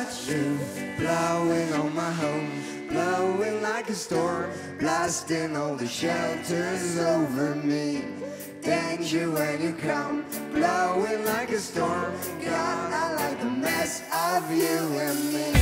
you. Blowing on my home Blowing like a storm. Blasting all the shelters over me. Danger when you come Blowing like a storm. God, I like the mess of you and me.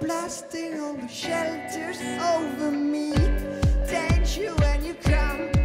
Blasting all the shelters over me. Thank you when you come.